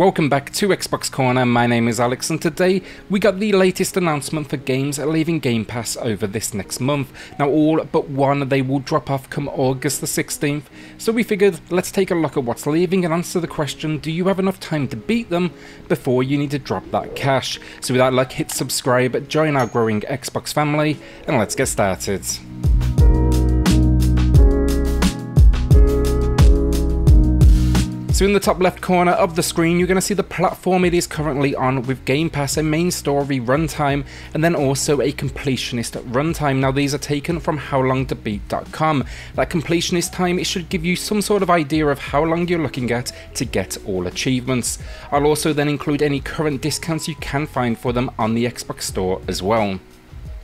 Welcome back to Xbox Corner, my name is Alex and today we got the latest announcement for games leaving Game Pass over this next month. Now all but one they will drop off come August the 16th, so we figured let's take a look at what's leaving and answer the question do you have enough time to beat them before you need to drop that cash. So with that luck hit subscribe, join our growing Xbox family and let's get started. So in the top left corner of the screen, you're going to see the platform it is currently on with Game Pass, a main story runtime, and then also a completionist runtime. Now these are taken from howlongtobeat.com. That completionist time, it should give you some sort of idea of how long you're looking at to get all achievements. I'll also then include any current discounts you can find for them on the Xbox Store as well.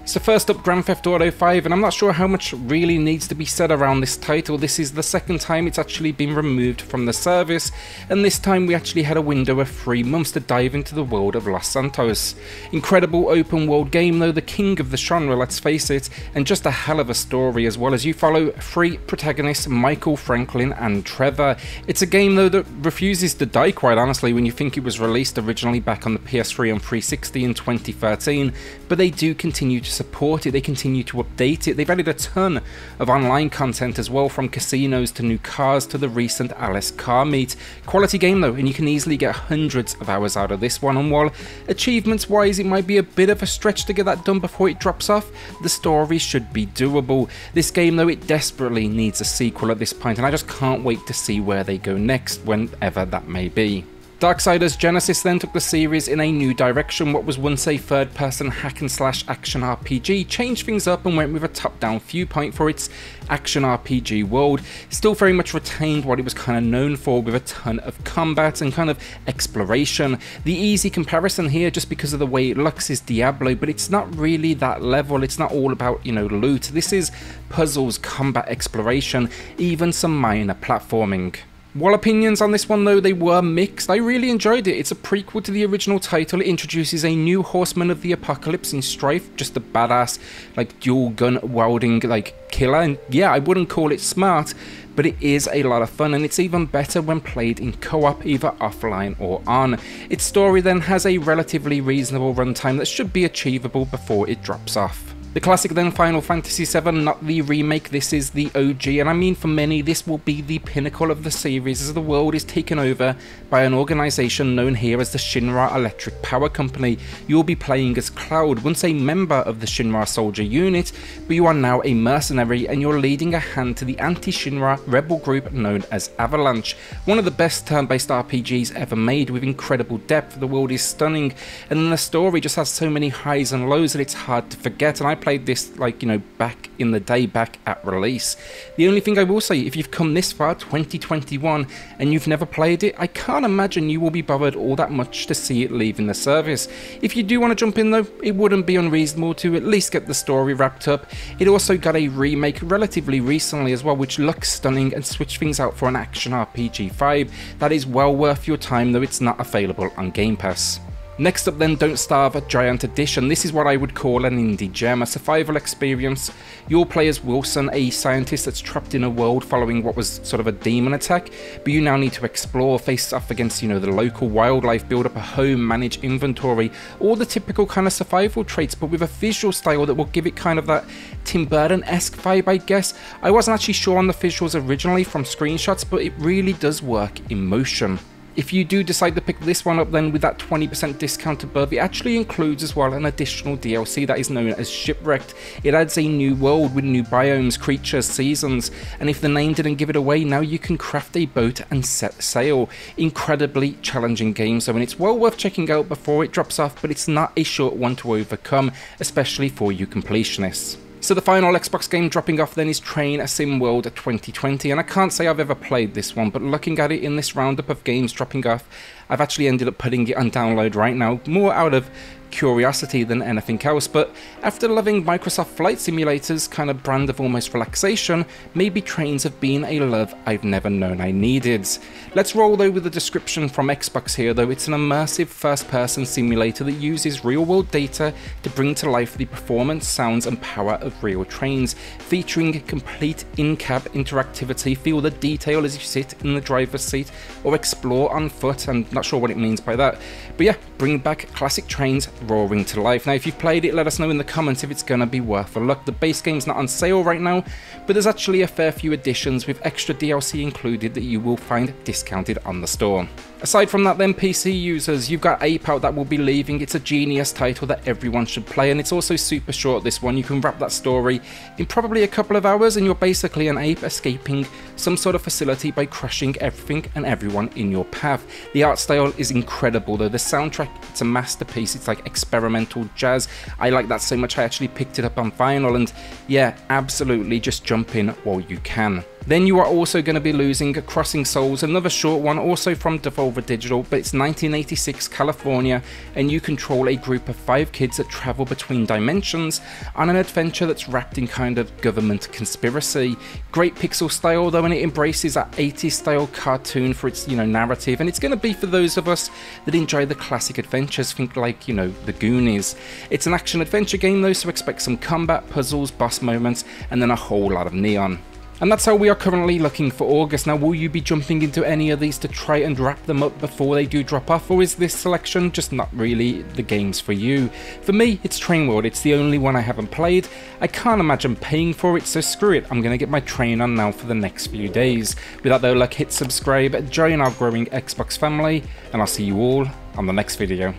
So first up, Grand Theft Auto 5, and I'm not sure how much really needs to be said around this title. This is the second time it's actually been removed from the service, and this time we actually had a window of three months to dive into the world of Los Santos. Incredible open world game though, the king of the genre, let's face it, and just a hell of a story as well as you follow three protagonists, Michael, Franklin, and Trevor. It's a game though that refuses to die quite honestly when you think it was released originally back on the PS3 and 360 in 2013, but they do continue to support it, they continue to update it. They've added a ton of online content as well, from casinos to new cars to the recent LS car meet. Quality game though, and you can easily get hundreds of hours out of this one. And while achievements wise it might be a bit of a stretch to get that done before it drops off, the story should be doable. This game though, it desperately needs a sequel at this point, and I just can't wait to see where they go next, whenever that may be. Darksiders Genesis then took the series in a new direction. What was once a third person hack and slash action RPG changed things up and went with a top down viewpoint for its action RPG world. Still very much retained what it was kind of known for with a ton of combat and kind of exploration. The easy comparison here, just because of the way it looks, is Diablo, but it's not really that level. It's not all about, you know, loot. This is puzzles, combat exploration, even some minor platforming. While opinions on this one though they were mixed, I really enjoyed it. It's a prequel to the original title. It introduces a new Horseman of the Apocalypse in Strife, just a badass like dual gun welding like killer. And yeah, I wouldn't call it smart, but it is a lot of fun and it's even better when played in co-op either offline or on. Its story then has a relatively reasonable runtime that should be achievable before it drops off. The classic then Final Fantasy VII, not the remake, this is the OG, and I mean for many this will be the pinnacle of the series as the world is taken over by an organisation known here as the Shinra Electric Power Company. You will be playing as Cloud, once a member of the Shinra soldier unit, but you are now a mercenary and you're leading a hand to the anti-Shinra rebel group known as Avalanche. One of the best turn-based RPGs ever made with incredible depth, the world is stunning, and the story just has so many highs and lows that it's hard to forget, and I played this like you know back in the day back at release. The only thing i will say if you've come this far 2021 and you've never played it i can't imagine you will be bothered all that much to see it leaving the service. If you do want to jump in though it wouldn't be unreasonable to at least get the story wrapped up. It also got a remake relatively recently as well which looks stunning and switched things out for an action rpg 5 that is well worth your time though it's not available on game pass Next up then, Don't Starve a Giant Edition. This is what I would call an indie gem, a survival experience. Your play as Wilson, a scientist that's trapped in a world following what was sort of a demon attack, but you now need to explore, face off against, you know, the local wildlife, build up a home, manage inventory, all the typical kind of survival traits, but with a visual style that will give it kind of that Tim Burton-esque vibe, I guess. I wasn't actually sure on the visuals originally from screenshots, but it really does work in motion. If you do decide to pick this one up then with that 20% discount above, it actually includes as well an additional DLC that is known as Shipwrecked. It adds a new world with new biomes, creatures, seasons, and if the name didn't give it away, now you can craft a boat and set sail. Incredibly challenging game, so it's well worth checking out before it drops off, but it's not a short one to overcome, especially for you completionists. So the final Xbox game dropping off then is Train Sim World 2020, and I can't say I've ever played this one, but looking at it in this roundup of games dropping off, I've actually ended up putting it on download right now, more out of curiosity than anything else, but after loving Microsoft Flight Simulator's kind of brand of almost relaxation, maybe trains have been a love I've never known I needed. Let's roll over the description from Xbox here though, it's an immersive first person simulator that uses real world data to bring to life the performance, sounds and power of real trains, featuring complete in-cab interactivity, feel the detail as you sit in the driver's seat or explore on foot, I'm not sure what it means by that, but yeah, bring back classic trains roaring to life. Now if you've played it, let us know in the comments if it's going to be worth a look. The base game's not on sale right now, but there's actually a fair few additions with extra DLC included that you will find discounted on the store. Aside from that then PC users, you've got Ape out that will be leaving, it's a genius title that everyone should play and it's also super short this one, you can wrap that story in probably a couple of hours and you're basically an ape escaping some sort of facility by crushing everything and everyone in your path. The art style is incredible though, the soundtrack it's a masterpiece, it's like experimental jazz, I like that so much I actually picked it up on vinyl and yeah, absolutely just jump in while you can. Then you are also going to be losing Crossing Souls, another short one, also from Devolver Digital, but it's 1986 California, and you control a group of five kids that travel between dimensions on an adventure that's wrapped in kind of government conspiracy. Great pixel style though, and it embraces that 80s style cartoon for its you know narrative, and it's going to be for those of us that enjoy the classic adventures, think like you know the Goonies. It's an action adventure game though, so expect some combat, puzzles, boss moments, and then a whole lot of neon. And that's how we are currently looking for August. Now, will you be jumping into any of these to try and wrap them up before they do drop off, or is this selection just not really the games for you? For me, it's Train World. It's the only one I haven't played. I can't imagine paying for it, so screw it. I'm going to get my train on now for the next few days. With that though luck, hit subscribe, join our growing Xbox family, and I'll see you all on the next video.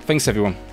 Thanks everyone.